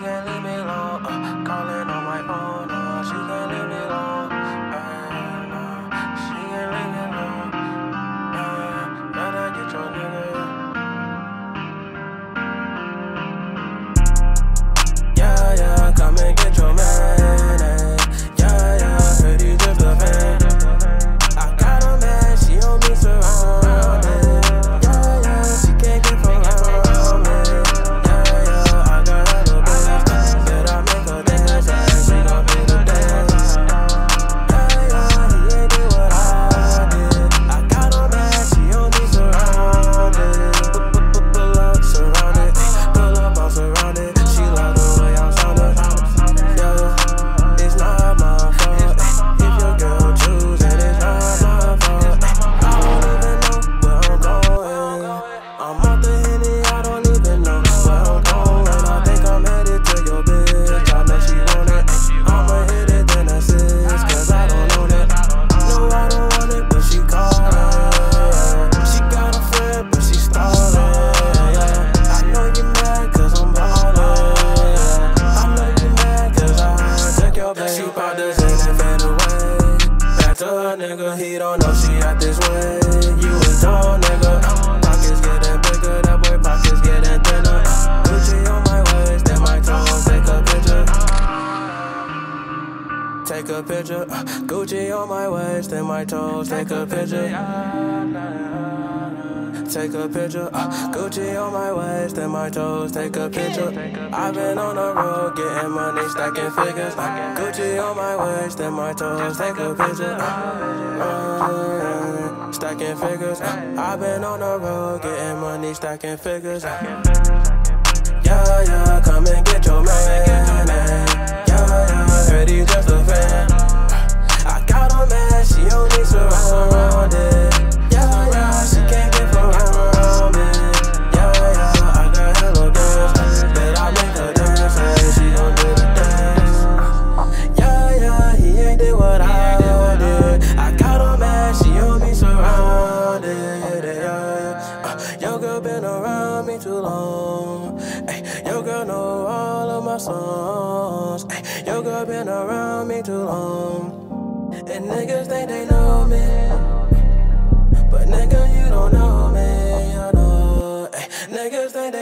can't leave me alone. Uh. Way. You a tall nigga. Pockets getting bigger, that boy pockets getting thinner. Gucci on my waist, then my toes. Take a picture. Take a picture. Gucci on my waist, then my toes. Take a picture. Take a picture. Uh, Gucci on my waist, then my toes. Take a picture. I've been on the road getting money, stacking figures. Uh, Gucci on my waist, then my toes. Take a picture. Uh, uh stacking figures. I've been on the road getting money, stacking figures. Yeah, too long. Ay, your girl know all of my songs. Ay, your girl been around me too long. And niggas think they know me. But nigga, you don't know me. You know. Ay, niggas think they